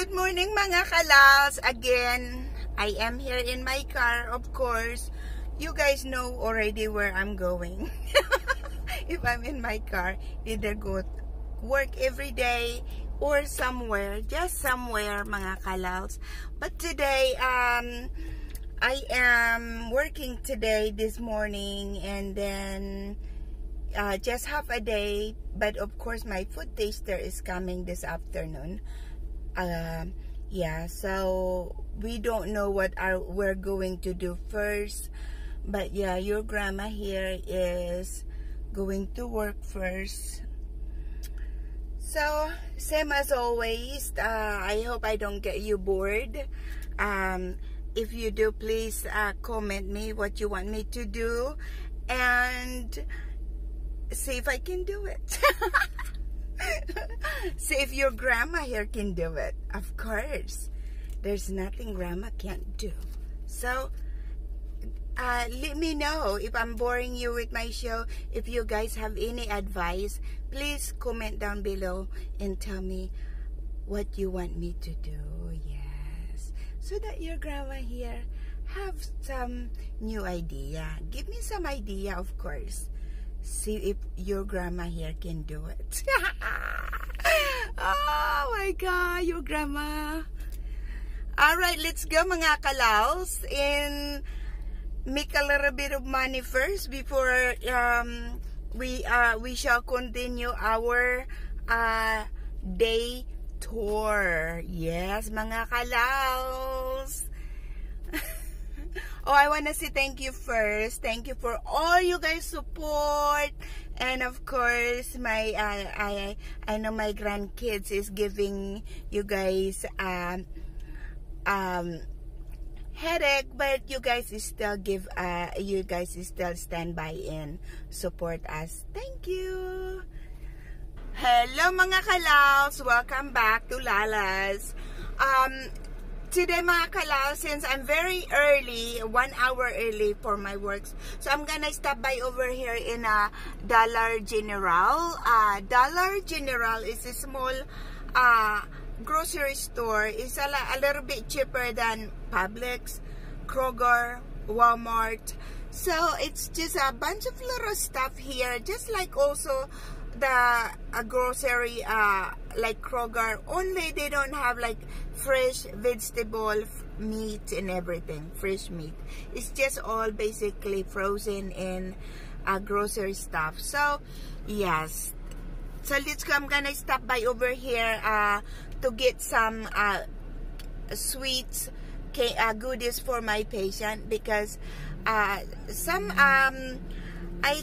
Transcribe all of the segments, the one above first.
Good morning mga kalaws! Again, I am here in my car, of course. You guys know already where I'm going. if I'm in my car, either go work every day or somewhere, just somewhere mga kalaws. But today, um, I am working today this morning and then uh, just half a day. But of course, my food taster is coming this afternoon uh, yeah so we don't know what are we're going to do first but yeah your grandma here is going to work first. So same as always uh, I hope I don't get you bored. Um, if you do please uh, comment me what you want me to do and see if I can do it See if your grandma here can do it. Of course. There's nothing grandma can't do. So, uh, let me know if I'm boring you with my show. If you guys have any advice, please comment down below and tell me what you want me to do. Yes. So that your grandma here have some new idea. Give me some idea, of course see if your grandma here can do it. oh my God, your grandma. All right, let's go mga kalaos and make a little bit of money first before um, we uh, we shall continue our uh, day tour. Yes, mga kalaos. Oh, I want to say thank you first. Thank you for all you guys support. And of course, my uh, I I know my grandkids is giving you guys um um headache, but you guys still give uh you guys still stand by and support us. Thank you. Hello mga kalaws! Welcome back to Lala's. Um, today mga kalaw, since I'm very early, one hour early for my works, so I'm gonna stop by over here in a Dollar General. Uh, Dollar General is a small uh, grocery store. It's a, a little bit cheaper than Publix, Kroger, Walmart. So it's just a bunch of little stuff here, just like also the uh, grocery uh, like Kroger only they don't have like fresh vegetable meat and everything fresh meat. It's just all basically frozen in uh, grocery stuff. So yes. So let's go. I'm gonna stop by over here uh, to get some uh, sweets uh, goodies for my patient because uh, some um, I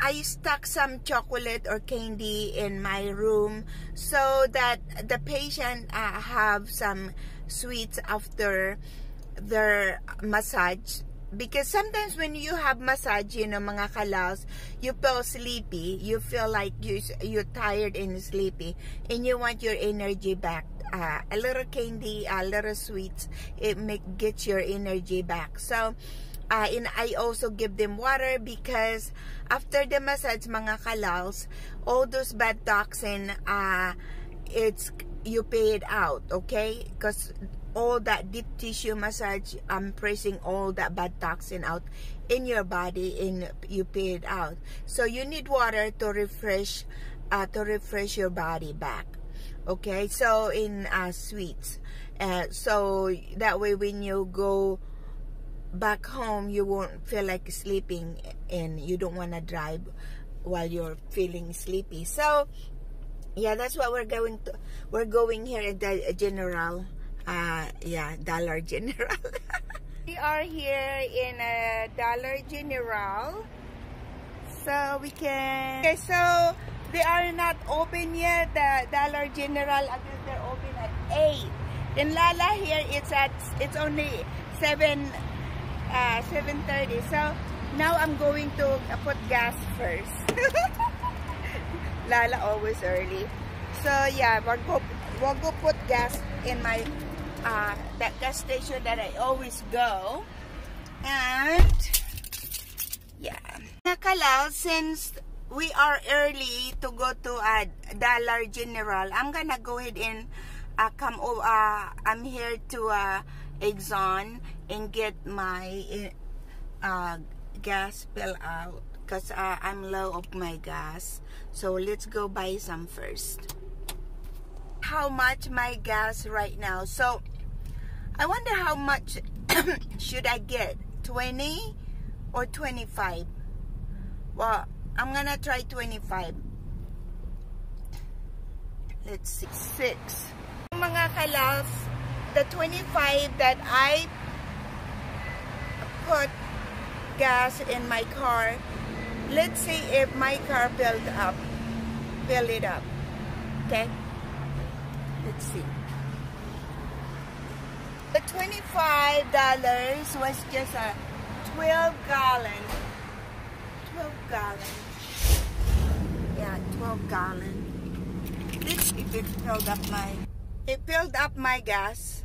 I stuck some chocolate or candy in my room so that the patient uh, have some sweets after their massage. Because sometimes when you have massage you know mga kalaos you feel sleepy. You feel like you you're tired and sleepy. And you want your energy back. Uh, a little candy a little sweets it make get your energy back. So uh, and I also give them water because after the massage mga kalaws all those bad toxin uh, it's you pay it out okay? Because all that deep tissue massage I'm pressing all that bad toxin out in your body and you pay it out. So you need water to refresh uh, to refresh your body back okay? So in uh, sweets. Uh, so that way when you go back home you won't feel like sleeping and you don't want to drive while you're feeling sleepy. So yeah that's what we're going to we're going here at the general uh yeah dollar general. We are here in a dollar general. So we can okay so they are not open yet. The dollar general I guess they're open at 8 in lala here it's at it's only 7 uh, 7.30. So, now I'm going to uh, put gas first. Lala always early. So, yeah, we'll go, we'll go put gas in my, uh, that gas station that I always go. And, yeah. Nakalaw, since we are early to go to a Dollar General, I'm gonna go ahead and uh, come over. Uh, I'm here to uh, Exxon and get my uh, gas bill out because uh, I'm low of my gas. So let's go buy some first. How much my gas right now? So I wonder how much should I get? 20 or 25? Well, I'm gonna try 25. Let's see. Six. Mga kalaf, the 25 that I put gas in my car, let's see if my car filled up, fill it up. Okay? Let's see. The $25 was just a 12 gallon. 12 gallon. Yeah, 12 gallon. Let's see if it filled up my, it filled up my gas.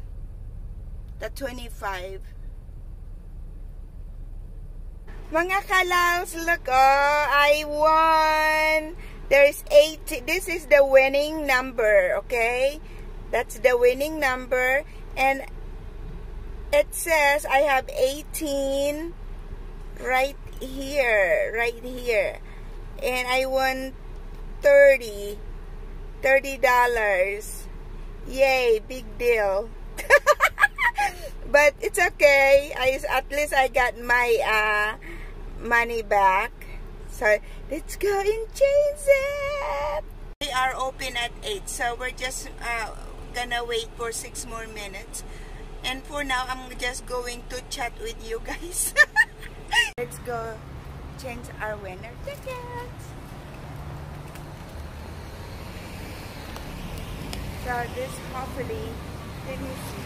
The 25. Mga kalals, look, oh, I won. There's eight. This is the winning number, okay? That's the winning number. And it says I have 18 right here, right here. And I won 30. $30. Yay, big deal. but it's okay. I at least I got my uh money back. So let's go and change it. We are open at 8, so we're just uh, gonna wait for 6 more minutes. And for now, I'm just going to chat with you guys. let's go change our winner tickets. So this hopefully, let me see.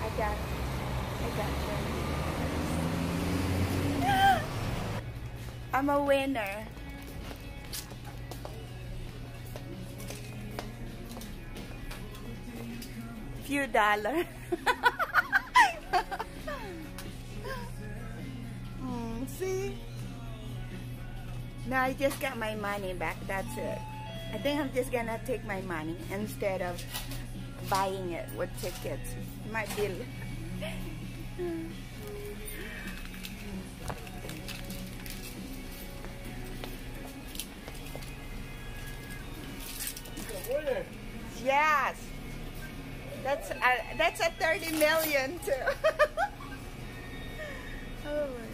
I got, I got one. I'm a winner. Few dollar. mm, see? Now I just got my money back. That's it. I think I'm just gonna take my money instead of buying it with tickets. My bill. 50 million too. oh my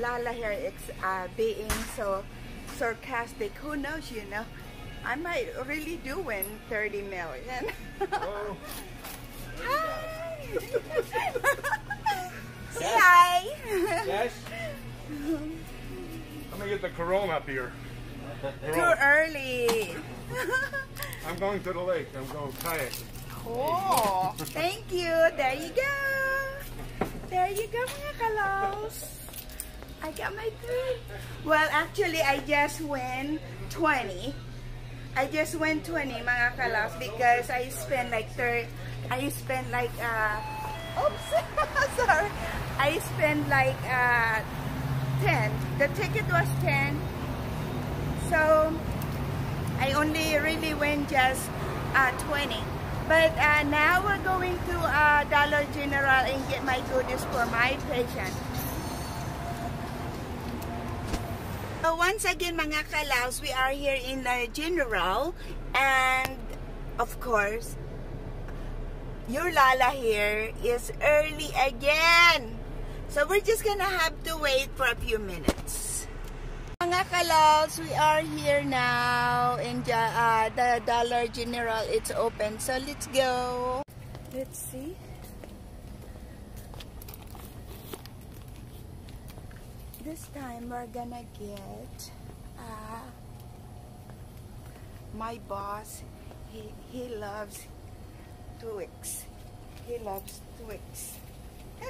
God. Lala here is uh, being so sarcastic. Who knows, you know? I might really do win 30 million. Hi. Say hi. Yes. I'm gonna get the corona up here. Too early. I'm going to the lake. I'm going kayaking. Cool. Thank you. There you go. There you go, mga kalos. I got my three. Well, actually, I just went 20. I just went 20, mga kalos, because I spent like 30, I spent like, uh, oops, sorry. I spent like, uh, 10. The ticket was 10. So, I only really went just uh, 20. But uh, now we're going to uh, Dollar General and get my goodies for my patient. So once again mga kalaws, we are here in the General and of course, your Lala here is early again. So we're just gonna have to wait for a few minutes. Mga we are here now in uh, the Dollar General. It's open. So let's go. Let's see. This time we're gonna get uh, my boss. He, he loves Twix. He loves Twix.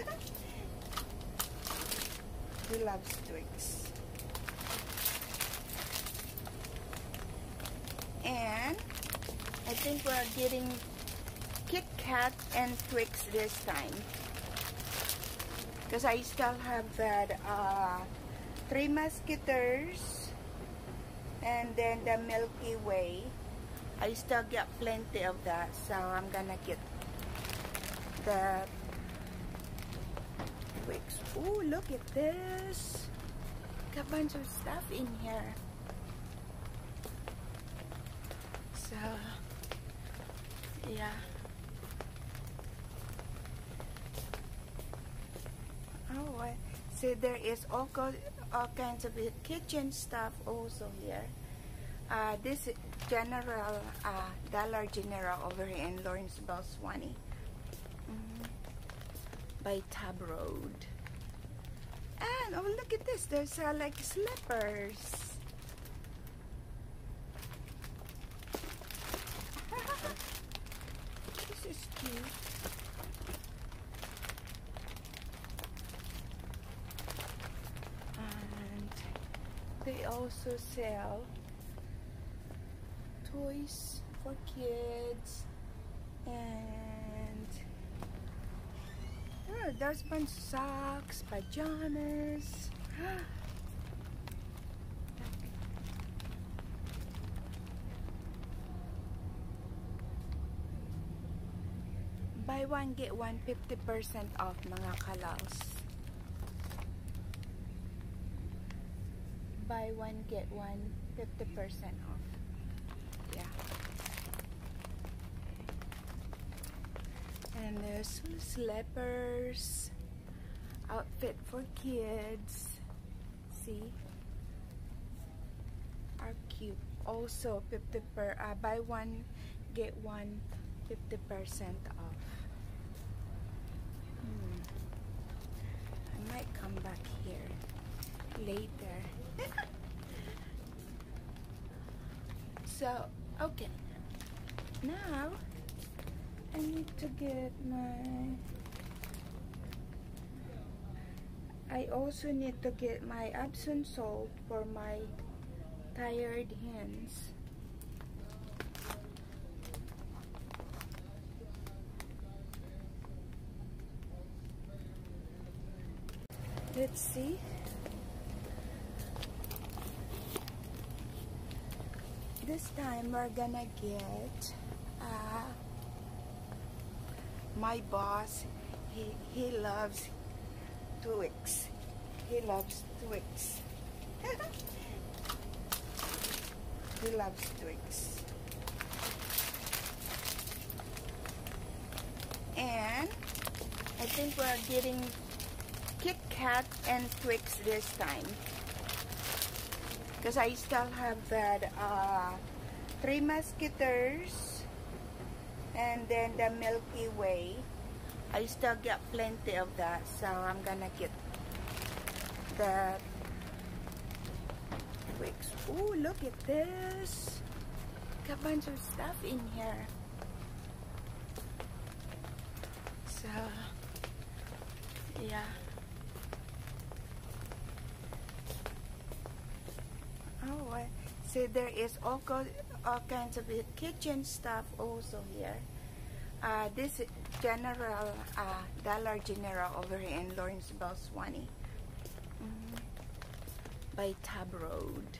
he loves Twix. And I think we're getting Kit Kat and Twix this time. Because I still have that uh, Three Musketeers and then the Milky Way. I still get plenty of that, so I'm gonna get the Twix. Oh, look at this! Got a bunch of stuff in here. So, yeah. Oh, I see there is all, all kinds of kitchen stuff also here. Uh, this General, uh, Dollar General over here in Lawrenceville, Suwanee. Mm -hmm. By Tab Road. And, oh, look at this. There's uh, like slippers. this is cute. And they also sell toys for kids and oh, there's bunch socks, pajamas. Buy one, get one 50% off mga kalaos. Buy one, get one 50% off. Yeah. And there's slippers, outfit for kids. See? Are cute. Also, 50 per, uh, buy one, get one 50% off. Hmm. I might come back here later. So, okay. Now, I need to get my... I also need to get my Epsom salt for my tired hands. Let's see. This time we're gonna get uh, my boss. He he loves Twix. He loves Twix. he loves Twix. And I think we're getting Kit Kat and Twix this time. Because I still have that uh, Three Musketeers and then the Milky Way. I still get plenty of that, so I'm gonna get Twix. Oh, look at this! Got a bunch of stuff in here. So, yeah. Oh, I see there is all, all kinds of kitchen stuff also here. Uh, this General, uh, Dollar General over here in Lawrenceville, Suwanee. Mm -hmm. By Tab Road.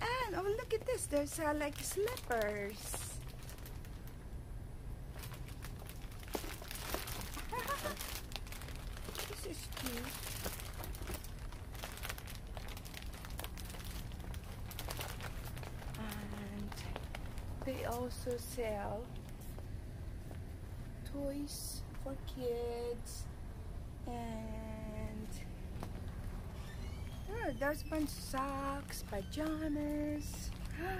And, oh, look at this. There's uh, like slippers. this is cute. And they sell toys for kids and oh, there's a bunch of socks, pajamas.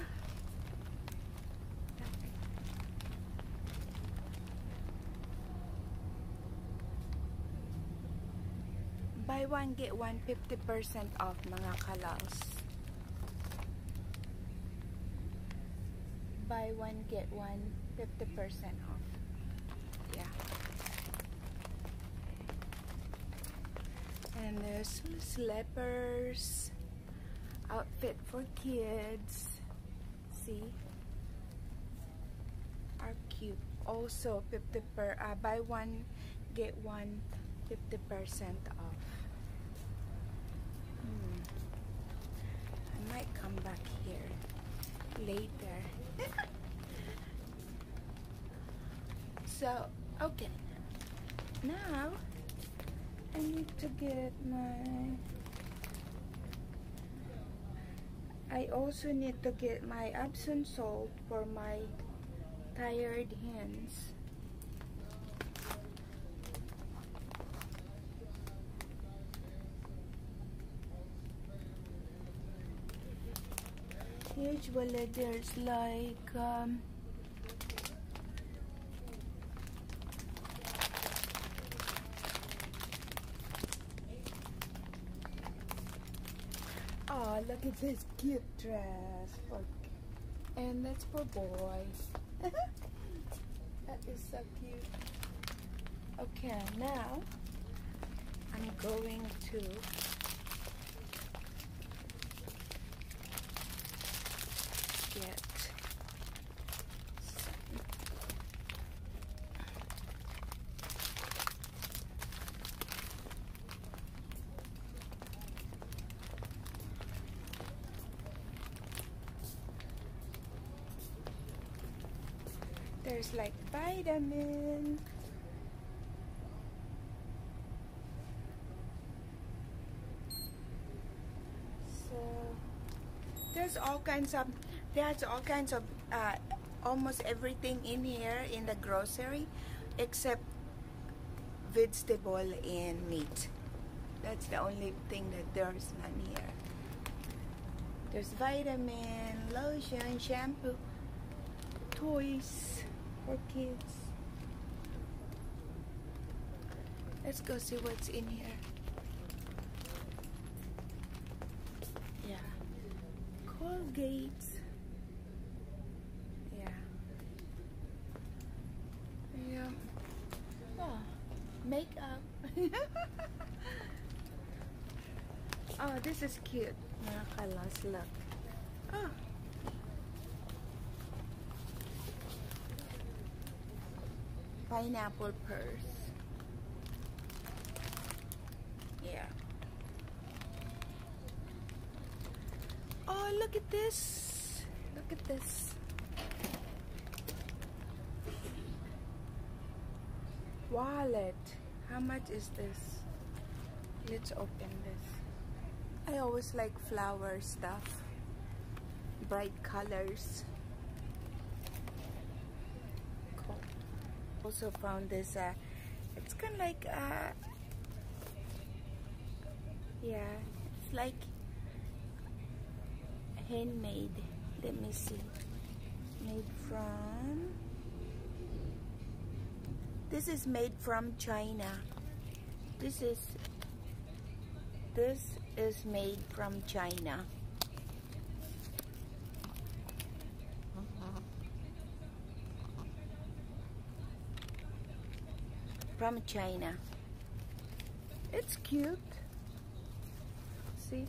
Buy one, get one 50% off mga kalaos. Buy one, get one 50% off. Yeah. And there's slippers, outfit for kids. See? Are cute. Also, 50 per, uh, buy one, get one 50% off. Hmm. I might come back here later. So, okay. Now, I need to get my... I also need to get my Epsom salt for my tired hands. Usually there's like um, Oh, look at this cute dress. For, and that's for boys. that is so cute. Okay, now I'm going to get there's like vitamin. So there's all kinds of there's all kinds of uh, almost everything in here in the grocery except vegetable and meat. That's the only thing that there's none here. There's vitamin lotion shampoo toys for kids. Let's go see what's in here. Yeah. Colgate. Yeah. Yeah. Oh makeup. Oh this is cute. Mga kalas look oh pineapple purse. Yeah. Oh, look at this. Look at this. Wallet. How much is this? Let's open this. I always like flower stuff. Bright colors. Also found this uh, it's kind of like uh, yeah it's like handmade. Let me see. Made from this is made from China. This is this is made from China from China. It's cute. See?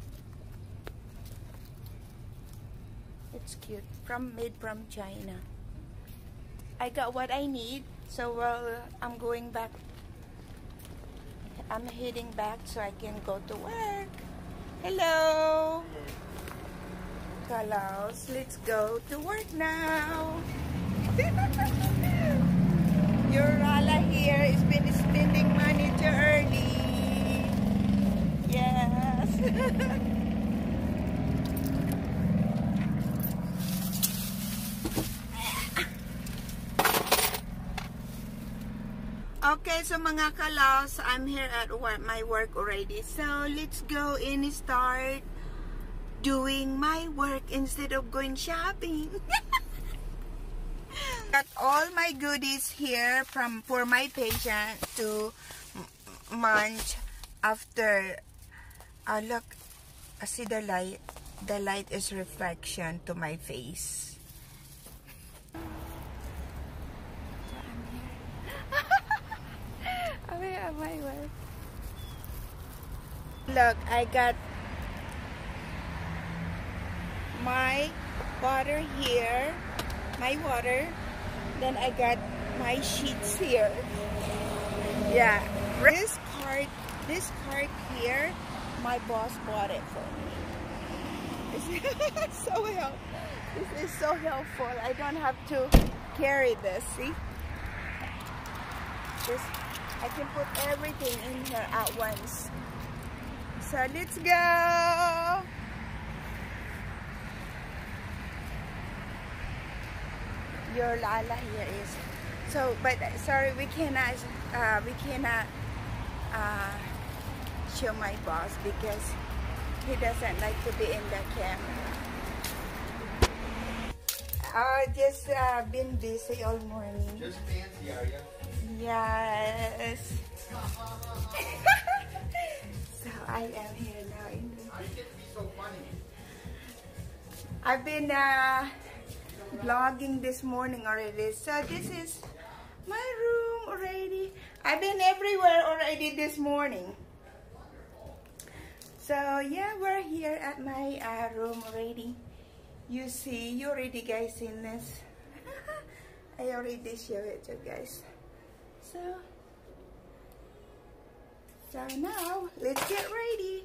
It's cute. From made from China. I got what I need, so well, I'm going back. I'm heading back so I can go to work. Hello. Hello. Let's go to work now. Your Rala here has been spending money too early. Yes. okay, so mga kalaws, I'm here at my work already. So, let's go and start doing my work instead of going shopping. got all my goodies here from for my patient to munch after uh, look I see the light the light is reflection to my face. Look I got my water here my water then I got my sheets here. Yeah. This card, this card here, my boss bought it for me. so help, This is so helpful. I don't have to carry this, see? Just, I can put everything in here at once. So let's go! Your Lala here is so, but sorry, we cannot, uh, we cannot uh, show my boss because he doesn't like to be in the camera. I just uh, been busy all morning. Just fancy, are you? Yes. so I am here now. In the, How do you get to be so funny? I've been uh, vlogging this morning already. So this is my room already. I've been everywhere already this morning. So yeah, we're here at my uh, room already. You see, you already guys seen this. I already show it to you guys. So, so now, let's get ready.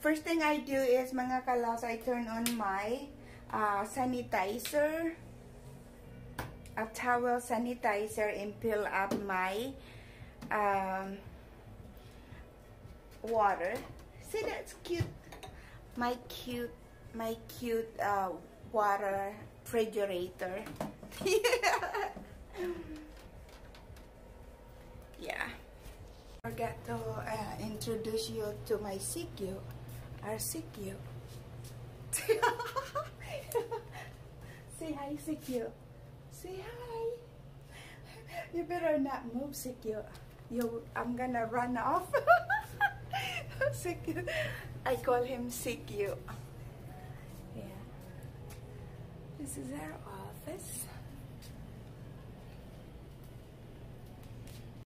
First thing I do is, mga kalas, I turn on my uh, sanitizer, a towel sanitizer, and fill up my um, water. See, that's cute. My cute, my cute uh, water refrigerator. yeah. Forgot to uh, introduce you to my CQ, our CQ. Say hi, CQ. Say hi. You better not move, CQ. You, I'm gonna run off. CQ. I call him CQ. Yeah. This is our office.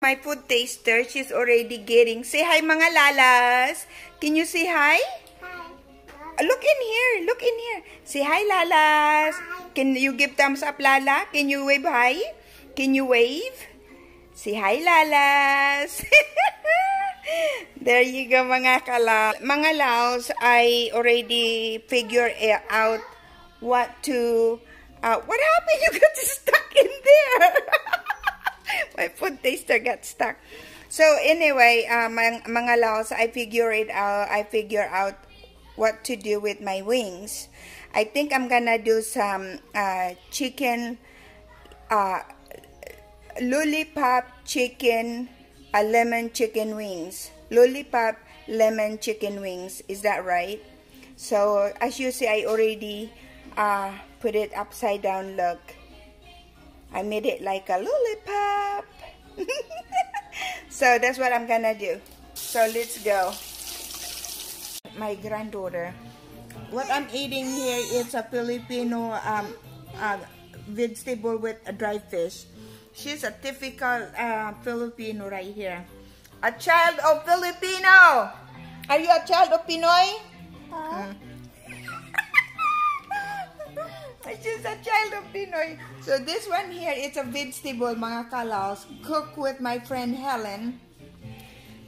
My food taster, she's already getting. Say hi, mga lalas. Can you say hi? Look in here. Look in here. Say hi, lalas. Can you give thumbs up, lala? Can you wave hi? Can you wave? Say hi, lalas. there you go, mga kala. Mga laos, I already figured out what to... Uh, what happened? You got stuck in there. my food taster got stuck. So anyway, uh, mga, mga laos, I figure it out. I figure out what to do with my wings. I think I'm gonna do some uh, chicken, uh, lollipop chicken, uh, lemon chicken wings. Lollipop lemon chicken wings. Is that right? So as you see, I already uh, put it upside down. Look. I made it like a lollipop. so that's what I'm gonna do. So let's go. My granddaughter. What I'm eating here is a Filipino um, uh, vegetable with a dry fish. She's a typical uh, Filipino right here. A child of Filipino. Are you a child of Pinoy? Mm. She's a child of Pinoy. So this one here, it's a vegetable, mga kalaos, cooked with my friend Helen,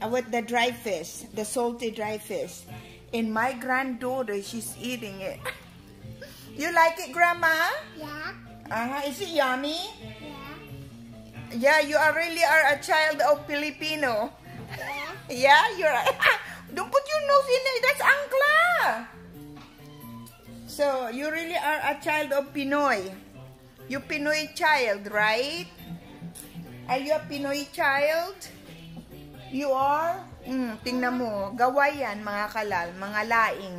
uh, with the dry fish, the salty dry fish. And my granddaughter, she's eating it. You like it, Grandma? Yeah, Uh-huh. Is it yummy? yeah, Yeah, you are really are a child of Filipino. yeah. Yeah, you're. Don't put your nose in it. That's angkla. So you really are a child of Pinoy. You Pinoy child, right? Are you a Pinoy child? You are? Mm, tingnan mo. Gawa yan, mga kalal, mga laing.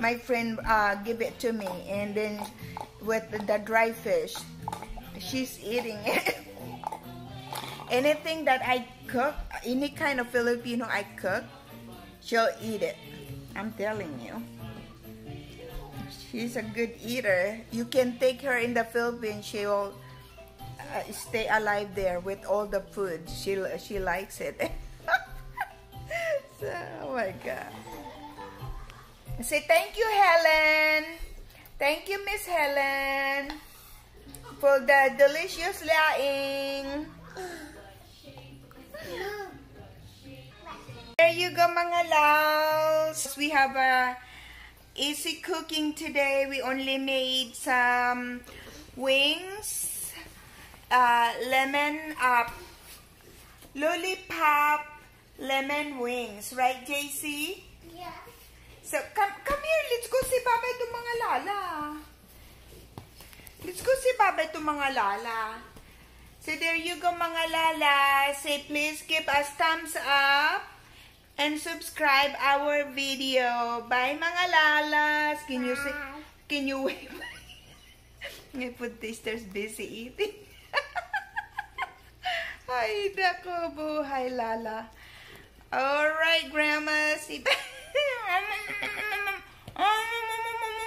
My friend uh, give it to me and then with the, the dry fish, she's eating it. Anything that I cook, any kind of Filipino I cook, she'll eat it. I'm telling you. She's a good eater. You can take her in the Philippines. She will uh, stay alive there with all the food. She she likes it. oh my God. Say thank you, Helen. Thank you, Miss Helen, for the delicious laing. There you go, mga loves. We have a easy cooking today. We only made some wings, uh, lemon, uh, lollipop, lemon wings. Right, JC? Yeah. So, come, come here. Let's go see Baba itong mga lala. Let's go see Baba itong mga lala. So, there you go mga lala. Say, please give us thumbs up and subscribe our video. Bye mga lalas. Can you say, can you wave? My food taster's busy eating. Ay, nako, buhay lala. Alright, Grandma. Si